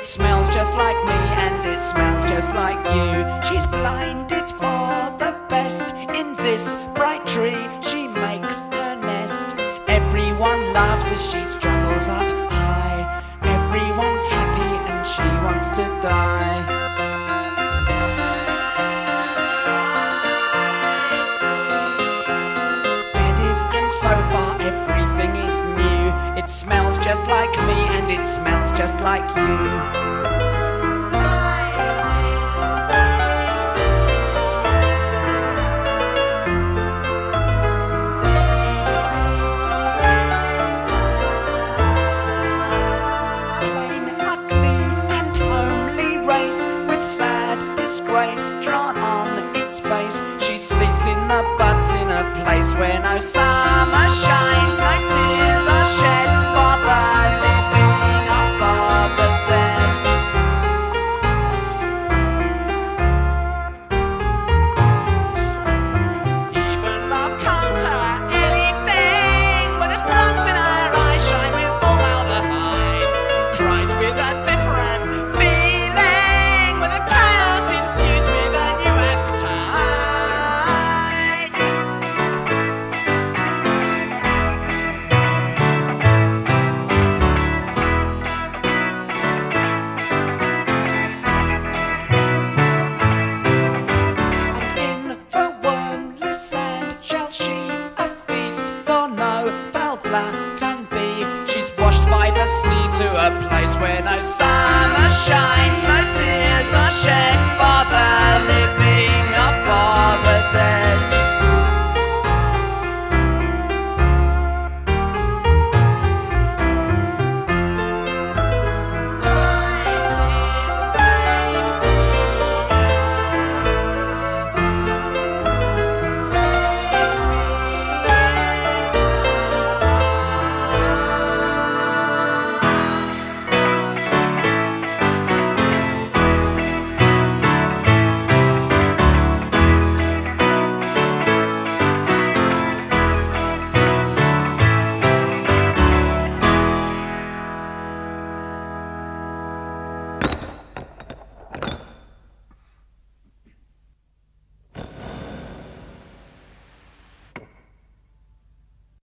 It smells just like me and it smells just like you. She's blinded for the best in this bright tree. She makes her nest. Everyone laughs as she struggles up high. Everyone's happy and she wants to die. So far everything is new. It smells just like me and it smells just like you. sad disgrace drawn on its face. She sleeps in the buds in a place where no summer shines, foul glutton be. She's washed by the sea to a place where no summer shines, no tears are shed for the living